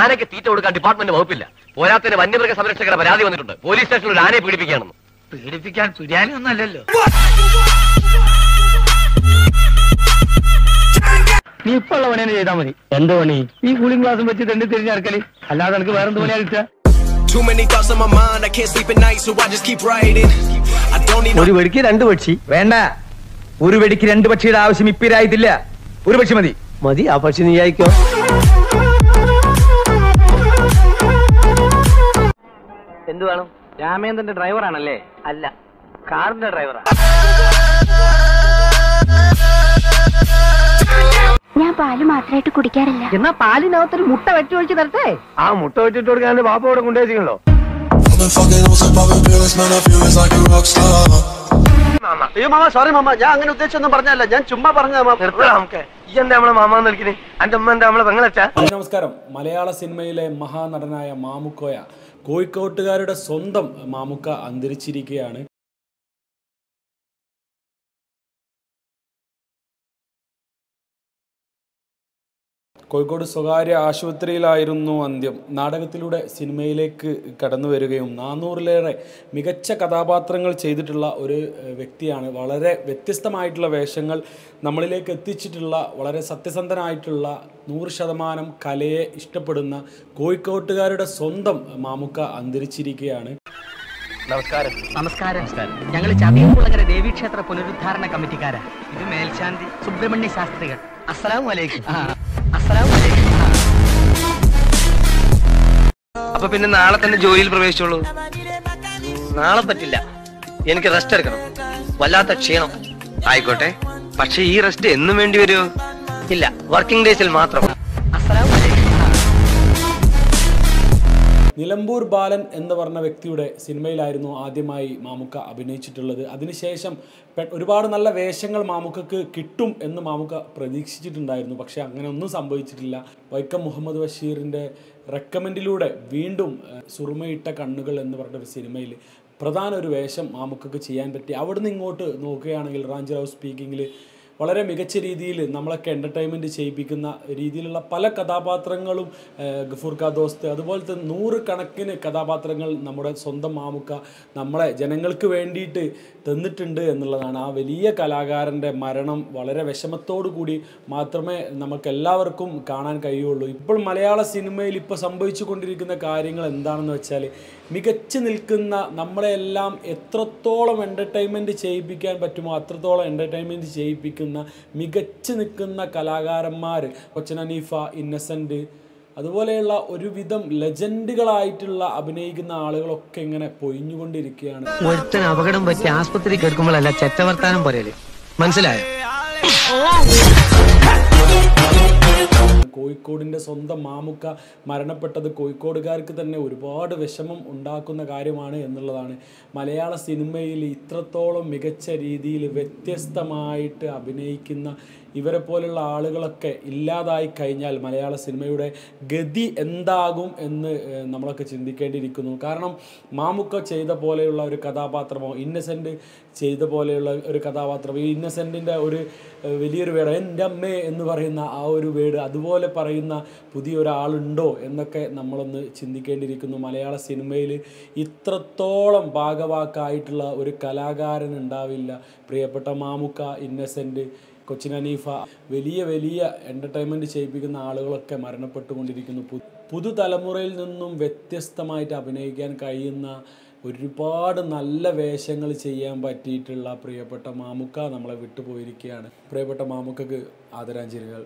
ആനയ്ക്ക് തീറ്റ കൊടുക്കാൻ ഡിപ്പാർട്ട്മെന്റ് വകുപ്പില്ല. പോരാത്തിന് വന്യമൃഗ സംരക്ഷകരുടെ പരാതി വന്നിട്ടുണ്ട്. പോലീസ് സ്റ്റേഷനിൽ ഒരു ആനയെ പീഡിപ്പിക്കുകയാണെന്ന്. പീഡിപ്പിക്കാൻ പിടിയാനൊന്നും അല്ലല്ലോ. നീ ഇപ്പൊ ഉള്ള പണി തന്നെ ചെയ്താൽ മതി. എന്ത് പണി? ഈ കൂളിംഗ് ഗ്ലാസും വെച്ച് തെണ്ടി തിരിഞ്ഞടക്കൽ അല്ലാതെ എനിക്ക് വേറെ എന്ത് പണിയാ കിട്ടുക Too many thoughts on my mind, I can't sleep at night, so I just keep writing. I don't need no ഒരു വെടിക്ക് രണ്ട് പക്ഷി. വേണ്ട. ഒരു വെടിക്ക് രണ്ട് പക്ഷിയുടെ ആവശ്യം ഇപ്പിരായിട്ടില്ല ഒരു പക്ഷി മതി. മതി ആ പക്ഷി നീ അയക്കോ. എന്ത് വേണം? രാമേന്ദ്രന്റെ ഡ്രൈവറാണല്ലേ അല്ല. കാറിന്റെ ഡ്രൈവറാണ് ഞാൻ പാൽ മാത്രമായിട്ട് കുടിക്കാറില്ല. എന്നാ പാലിനകത്തൊരു മുട്ട വെട്ടി ഒഴിച്ച് തരട്ടെ? ആ മുട്ട വെട്ടിട്ട് കൊടുക്കാൻ ബാപ്പ അവിടെ കൊണ്ടുവച്ചിട്ടുണ്ടോ. അയ്യോ മാമ സോറി മാമ ഞാൻ അങ്ങനെ ഉദ്ദേശിച്ചൊന്നും പറഞ്ഞല്ല ഞാൻ ചുമ്മാ പറഞ്ഞ നമുക്ക്. ഈ എന്താ നമ്മളെ മാമ വിളിക്കണേ? എന്റെ ഉമ്മ എന്താ നമ്മളെ പെങ്ങളച്ചാ? നമസ്കാരം. മലയാള സിനിമയിലെ മഹാനടനായ മാമുക്കോയ. കോഴിക്കോട്ടുകാരുടെ സ്വന്തം മാമുക്ക അന്തരിച്ചിരിക്കുകയാണ്. കോഴിക്കോട് സ്വകാര്യ ആശുപത്രിയിലായിരുന്നു അന്ത്യം. നാടകത്തിലൂടെ സിനിമയിലേക്ക് കടന്നു വരികയും നാനൂറിലേറെ മികച്ച കഥാപാത്രങ്ങൾ ചെയ്തിട്ടുള്ള ഒരു വ്യക്തിയാണ്. വളരെ വ്യത്യസ്തമായിട്ടുള്ള വേഷങ്ങൾ നമ്മളിലേക്ക് എത്തിച്ചിട്ടുള്ള വളരെ സത്യസന്ധനായിട്ടുള്ള നൂറ് ശതമാനം കലയെ ഇഷ്ടപ്പെടുന്ന കോഴിക്കോട്ടുകാരുടെ സ്വന്തം മാമുക്ക അന്തരിച്ചിരിക്കുകയാണ്. നമസ്കാരം. നമസ്കാരം. ഞങ്ങൾ ചതയംകുളങ്ങര ദേവീക്ഷേത്ര പുനരുദ്ധാരണ കമ്മിറ്റിക്കാരാണ് ഇത് മേൽശാന്തി സുബ്രഹ്മണ്യ ശാസ്ത്രികൾ. അസ്സലാമു അപ്പൊ പിന്നെ നാളെ തന്നെ ജോലിയിൽ പ്രവേശിച്ചോളൂ. നാളെ പറ്റില്ല. എനിക്ക് റെസ്റ്റ് എടുക്കണം. വല്ലാത്ത ക്ഷീണം. ആയിക്കോട്ടെ. പക്ഷെ ഈ റെസ്റ്റ് എന്നും വേണ്ടി വരുമോ? ഇല്ല. വർക്കിംഗ് ഡേയ്സിൽ മാത്രം. നിലമ്പൂർ ബാലൻ എന്ന് പറഞ്ഞ വ്യക്തിയുടെ സിനിമയിലായിരുന്നു ആദ്യമായി മാമുക്ക അഭിനയിച്ചിട്ടുള്ളത്. അതിനുശേഷം ഒരുപാട് നല്ല വേഷങ്ങൾ മാമുക്കക്ക് കിട്ടും എന്ന് മാമുക്ക പ്രതീക്ഷിച്ചിട്ടുണ്ടായിരുന്നു. പക്ഷേ അങ്ങനെ ഒന്നും സംഭവിച്ചിട്ടില്ല. വൈക്കം മുഹമ്മദ് ബഷീറിന്റെ റെക്കമെൻഡിലൂടെ വീണ്ടും സുറുമയിട്ട കണ്ണുകൾ എന്ന് പറഞ്ഞ ഒരു സിനിമയിൽ പ്രധാന ഒരു വേഷം മാമുക്കക്ക് ചെയ്യാൻ പറ്റി. അവിടുന്ന് ഇങ്ങോട്ട് നോക്കുകയാണെങ്കിൽ റാഞ്ചി റാവു സ്പീക്കിങ്ങിൽ വളരെ മികച്ച രീതിയിൽ നമ്മളൊക്കെ എന്റർടൈൻമെന്റ് ചെയ്യിപ്പിക്കുന്ന രീതിയിലുള്ള പല കഥാപാത്രങ്ങളും ഗഫൂർ ഖാ ദോസ്ത് അതുപോലത്തെ നൂറ് കണക്കിന് കഥാപാത്രങ്ങൾ നമ്മുടെ സ്വന്തം മാമുക്ക നമ്മളെ ജനങ്ങൾക്ക് വേണ്ടിയിട്ട് തന്നിട്ടുണ്ട് എന്നുള്ളതാണ്. ആ വലിയ കലാകാരന്റെ മരണം വളരെ വിഷമത്തോടു കൂടി മാത്രമേ നമുക്കെല്ലാവർക്കും കാണാൻ കഴിയുള്ളൂ. ഇപ്പോൾ മലയാള സിനിമയിൽ ഇപ്പോൾ സംഭവിച്ചു കൊണ്ടിരിക്കുന്ന കാര്യങ്ങൾ എന്താണെന്ന് വെച്ചാൽ മികച്ചു നിൽക്കുന്ന നമ്മളെല്ലാം എത്രത്തോളം എന്റർടൈൻമെന്റ് ചെയ്യിപ്പിക്കാൻ പറ്റുമോ അത്രത്തോളം എന്റർടൈൻമെന്റ് ചെയ്യിപ്പിക്കുന്ന മികച്ചു നിൽക്കുന്ന കലാകാരന്മാർ കൊച്ചൻ അനീഫ ഇന്നസെന്റ് അതുപോലെയുള്ള ഒരുവിധം ലെജൻഡുകളായിട്ടുള്ള അഭിനയിക്കുന്ന ആളുകളൊക്കെ ഇങ്ങനെ പൊയിഞ്ഞുകൊണ്ടിരിക്കുകയാണ് ഒരുത്തൻ അപകടം പറ്റി ആസ്പത്രി കേൾക്കുമ്പോഴല്ല ചെറ്റവർത്താനം പോലെ മനസ്സിലായോ? കോഴിക്കോടിന്റെ സ്വന്തം മാമുക്ക മരണപ്പെട്ടത് കോഴിക്കോടുകാർക്ക് തന്നെ ഒരുപാട് വിഷമം ഉണ്ടാക്കുന്ന കാര്യമാണ് എന്നുള്ളതാണ്. മലയാള സിനിമയിൽ ഇത്രത്തോളം മികച്ച രീതിയിൽ വ്യത്യസ്തമായിട്ട് അഭിനയിക്കുന്ന ഇവരെ പോലുള്ള ആളുകളൊക്കെ ഇല്ലാതായി കഴിഞ്ഞാൽ മലയാള സിനിമയുടെ ഗതി എന്താകും എന്ന് നമ്മളൊക്കെ ചിന്തിക്കേണ്ടിയിരിക്കുന്നു. കാരണം മാമുക്ക ചെയ്ത പോലെയുള്ള ഒരു കഥാപാത്രമോ ഇന്നസെന്റ് ചെയ്ത പോലെയുള്ള ഒരു കഥാപാത്രമോ ഈ ഇന്നസെന്റിന്റെ ഒരു വലിയൊരു വേട് എന്റെ അമ്മേ എന്ന് പറയുന്ന ആ ഒരു വേട് അതുപോലെ പറയുന്ന പുതിയൊരാളുണ്ടോ എന്നൊക്കെ നമ്മളൊന്ന് ചിന്തിക്കേണ്ടിയിരിക്കുന്നു. മലയാള സിനിമയിൽ ഇത്രത്തോളം ഭാഗവാക്കായിട്ടുള്ള ഒരു കലാകാരൻ ഉണ്ടാവില്ല പ്രിയപ്പെട്ട മാമുക്ക ഇന്നസെന്റ് കൊച്ചിൻ അനീഫ വലിയ വലിയ എന്റർടൈൻമെന്റ് ചെയ്യിപ്പിക്കുന്ന ആളുകളൊക്കെ മരണപ്പെട്ടുകൊണ്ടിരിക്കുന്നു. പുതുതലമുറയിൽ നിന്നും വ്യത്യസ്തമായിട്ട് അഭിനയിക്കാൻ കഴിയുന്ന ഒരുപാട് നല്ല വേഷങ്ങൾ ചെയ്യാൻ പറ്റിയിട്ടുള്ള പ്രിയപ്പെട്ട മാമുക്ക നമ്മളെ വിട്ടുപോയിരിക്കുകയാണ്. പ്രിയപ്പെട്ട മാമുക്കക്ക് ആദരാഞ്ജലികൾ.